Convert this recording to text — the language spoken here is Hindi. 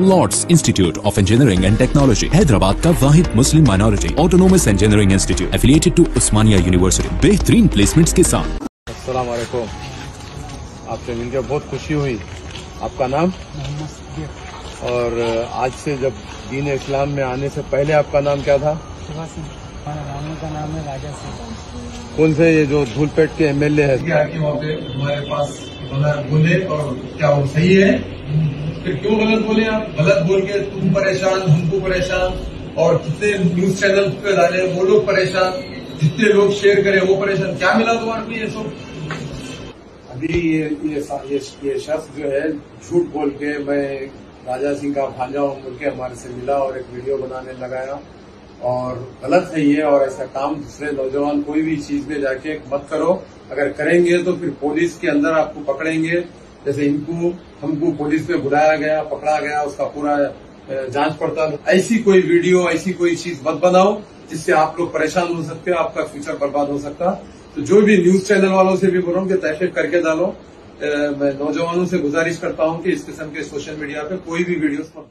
Lords institute of engineering and technology Hyderabad का वाहिद मुस्लिम minority autonomous engineering institute affiliated to Osmania university बेहतरीन प्लेसमेंट्स के साथ अस्सलाम वालेकुम आपसे मिलकर बहुत खुशी हुई। आपका नाम? और आज से जब दीन इस्लाम में आने से पहले आपका नाम क्या था? का नाम है राजा सिंह। कौन से ये जो धूलपेट के एमएलए है? क्या कि वहाँ पे हमारे पास और क्या वो सही है? फिर क्यों गलत बोले आप? गलत बोल के तुम परेशान हमको परेशान और जितने न्यूज़ चैनल पे डाले वो लोग परेशान जितने लोग शेयर करे वो परेशान। क्या मिला तुम्हारे को ये सब? अभी ये ये ये, ये शख्स जो है झूठ बोल के मैं राजा सिंह का भांजा हूँ बोल के हमारे से मिला और एक वीडियो बनाने लगाया। और गलत है ये और ऐसा काम दूसरे नौजवान कोई भी चीज़ में जाके मत करो। अगर करेंगे तो फिर पुलिस के अंदर आपको पकड़ेंगे। जैसे इनको हमको पुलिस में बुलाया गया, पकड़ा गया, उसका पूरा जाँच पड़ताल। ऐसी कोई वीडियो, ऐसी कोई चीज़ मत बनाओ जिससे आप लोग परेशान हो सकते हो, आपका फ्यूचर बर्बाद हो सकता। तो जो भी न्यूज़ चैनल वालों से भी बोलो कि तहकीक करके डालो। मैं नौजवानों से गुजारिश करता हूँ कि इस किस्म के सोशल मीडिया पे कोई भी वीडियोस मत